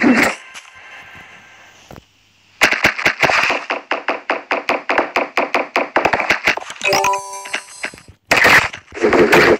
You